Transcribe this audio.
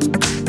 Bye.